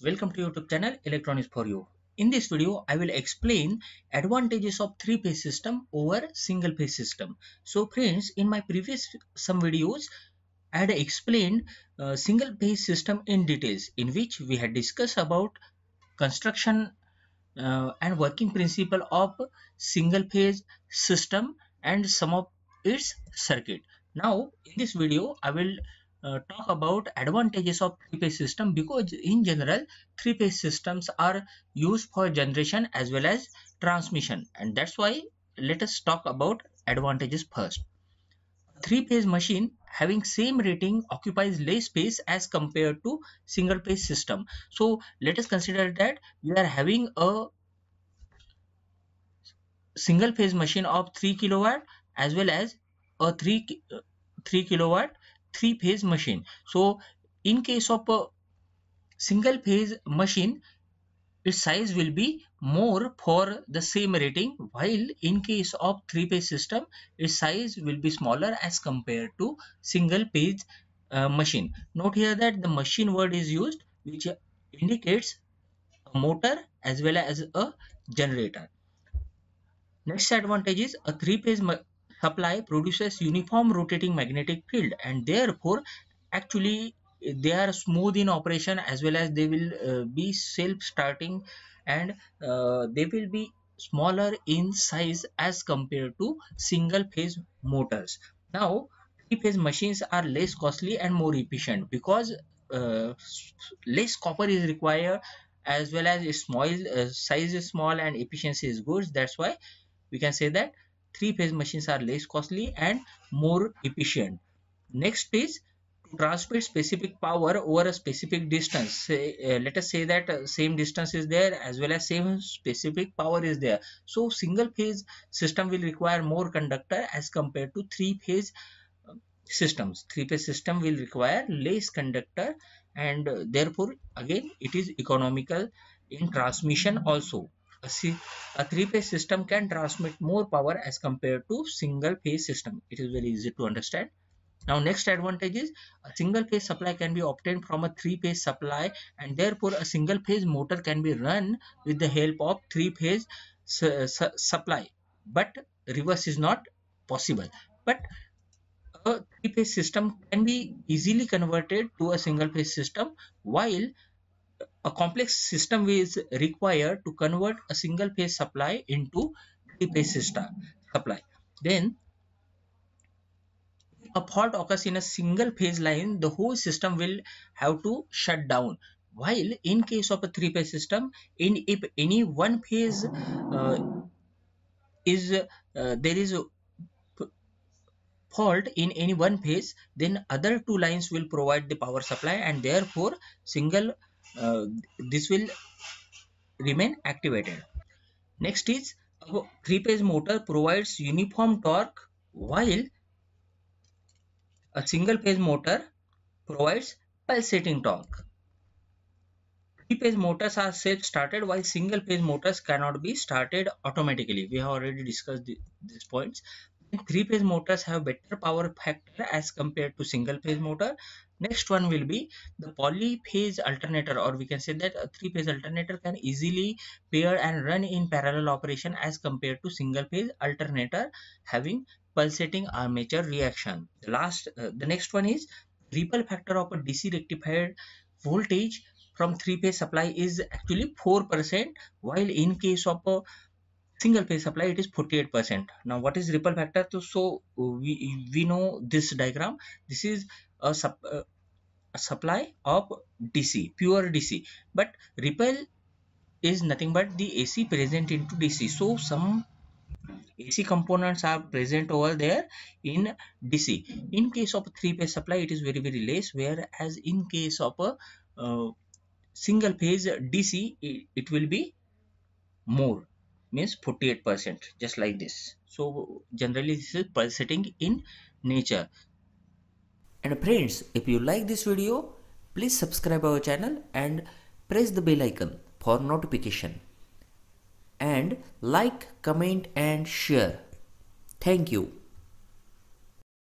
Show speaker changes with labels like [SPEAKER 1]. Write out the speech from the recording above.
[SPEAKER 1] welcome to YouTube channel Electronics for You. In this video, I will explain advantages of three-phase system over single-phase system. So friends, in my previous some videos, I had explained uh, single-phase system in details in which we had discussed about construction uh, and working principle of single-phase system and some of its circuit. Now, in this video, I will uh, talk about advantages of three-phase system because in general three-phase systems are used for generation as well as transmission. And that's why let us talk about advantages first. Three-phase machine having same rating occupies less space as compared to single-phase system. So let us consider that we are having a single-phase machine of 3 kilowatt as well as a 3 3 kilowatt three phase machine. So in case of a single phase machine its size will be more for the same rating while in case of three phase system its size will be smaller as compared to single phase uh, machine. Note here that the machine word is used which indicates a motor as well as a generator. Next advantage is a three phase supply produces uniform rotating magnetic field and therefore actually they are smooth in operation as well as they will uh, be self starting and uh, they will be smaller in size as compared to single phase motors. Now three phase machines are less costly and more efficient because uh, less copper is required as well as small uh, size is small and efficiency is good. That's why we can say that three phase machines are less costly and more efficient. Next is to transmit specific power over a specific distance. Say, uh, let us say that uh, same distance is there as well as same specific power is there. So single phase system will require more conductor as compared to three phase uh, systems. Three phase system will require less conductor and uh, therefore again it is economical in transmission also a, three-phase system can transmit more power as compared to single-phase system. It is very easy to understand. Now next advantage is a single phase supply can be obtained from a three phase supply and therefore a single phase motor can be run with the help of three phase su su supply but reverse is not possible but a three phase system can be easily converted to a single phase system while a complex system is required to convert a single phase supply into three phase system supply. Then a fault occurs in a single phase line the whole system will have to shut down. While in case of a three phase system in if any one phase uh, is uh, there is a fault in any one phase then other two lines will provide the power supply and therefore single uh, this will remain activated. Next is a three phase motor provides uniform torque while a single phase motor provides pulsating torque. Three phase motors are self started while single phase motors cannot be started automatically. We have already discussed the, these points. Three phase motors have better power factor as compared to single phase motor next one will be the polyphase alternator or we can say that a three phase alternator can easily pair and run in parallel operation as compared to single phase alternator having pulsating armature reaction. The last uh, the next one is ripple factor of a dc rectified voltage from three phase supply is actually 4% while in case of a single phase supply it is 48 percent. Now what is ripple factor? So, so we we know this diagram. This is a, sup, uh, a supply of dc pure dc but ripple is nothing but the ac present into dc so some AC components are present over there in DC. In case of three phase supply, it is very very less. Whereas in case of a uh, single phase DC, it, it will be more means 48 percent just like this so generally this is pulsating in nature
[SPEAKER 2] and friends if you like this video please subscribe our channel and press the bell icon for notification. And like comment and share. Thank you